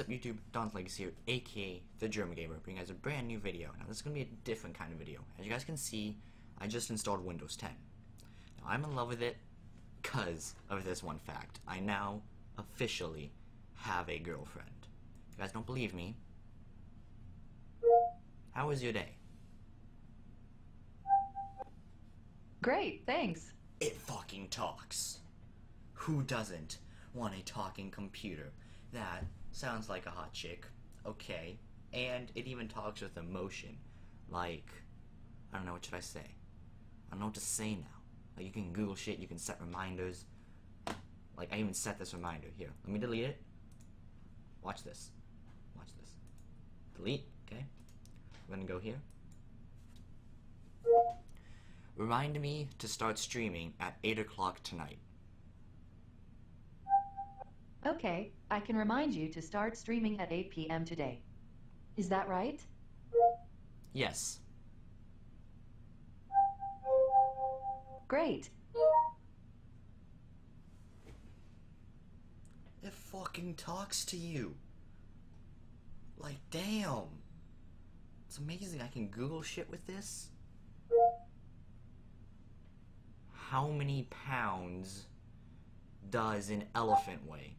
What's up YouTube, Don's Legacy here, aka The German Gamer, bringing you guys a brand new video. Now this is going to be a different kind of video. As you guys can see, I just installed Windows 10. Now I'm in love with it because of this one fact. I now officially have a girlfriend. If you guys don't believe me, how was your day? Great, thanks. It fucking talks. Who doesn't want a talking computer? That sounds like a hot chick. Okay. And it even talks with emotion. Like, I don't know, what should I say? I don't know what to say now. Like, you can Google shit, you can set reminders. Like, I even set this reminder. Here, let me delete it. Watch this. Watch this. Delete, okay? I'm gonna go here. Remind me to start streaming at 8 o'clock tonight. Okay, I can remind you to start streaming at 8 p.m. today. Is that right? Yes. Great. It fucking talks to you. Like, damn. It's amazing I can Google shit with this. How many pounds does an elephant weigh?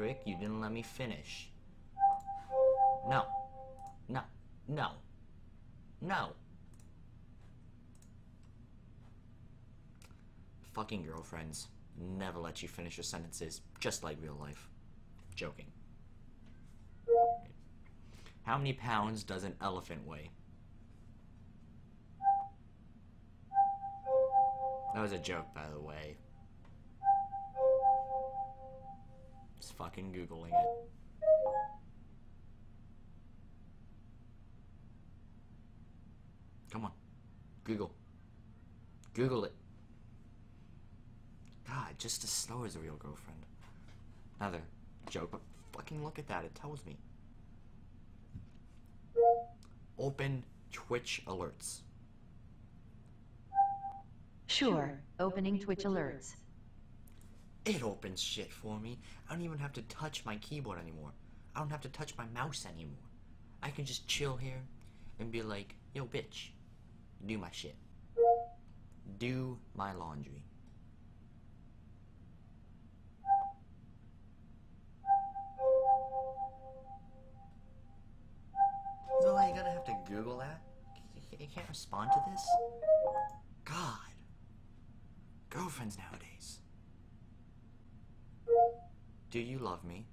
You prick, you didn't let me finish. No. No. No. No. Fucking girlfriends never let you finish your sentences, just like real life. Joking. How many pounds does an elephant weigh? That was a joke, by the way. Just fucking Googling it. Come on. Google. Google it. God, just as slow as a real girlfriend. Another joke, but fucking look at that, it tells me. Open Twitch alerts. Sure, opening Twitch alerts. It opens shit for me. I don't even have to touch my keyboard anymore. I don't have to touch my mouse anymore. I can just chill here and be like, yo, bitch, do my shit. Do my laundry. No, you gotta have to Google that. You can't respond to this. God, girlfriends nowadays. Do you love me?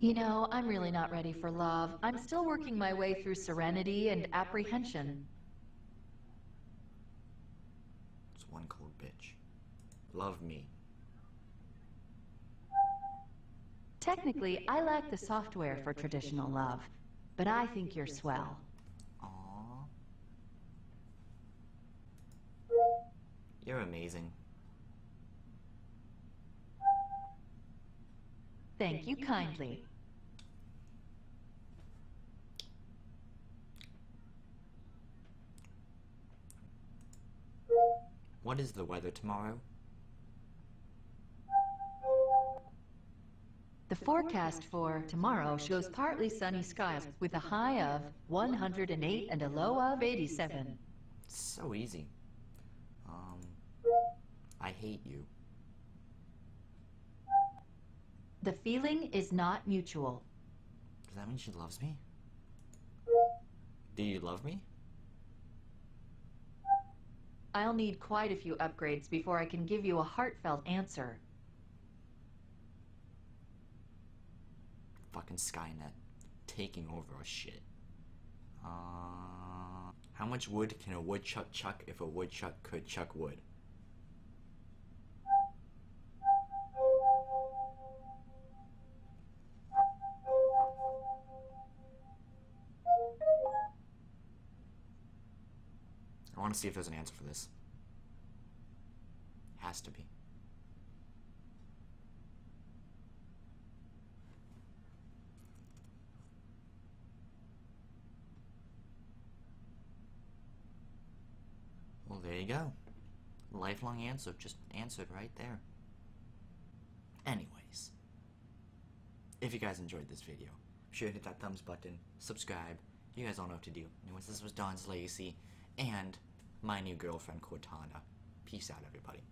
You know, I'm really not ready for love. I'm still working my way through serenity and apprehension. It's one cold bitch. Love me. Technically, I lack the software for traditional love, but I think you're swell. Aww. You're amazing. Thank you kindly. What is the weather tomorrow? The forecast for tomorrow shows partly sunny skies with a high of 108 and a low of 87. It's so easy. Um, I hate you. The feeling is not mutual. Does that mean she loves me? Do you love me? I'll need quite a few upgrades before I can give you a heartfelt answer. Fucking Skynet. Taking over our shit. Uh, how much wood can a woodchuck chuck if a woodchuck could chuck wood? Want to see if there's an answer for this. Has to be. Well, there you go. Lifelong answer, just answered right there. Anyways, if you guys enjoyed this video, be sure to hit that thumbs button, subscribe. You guys all know what to do. Anyways, this was Don's Lacey and my new girlfriend Cortana. Peace out, everybody.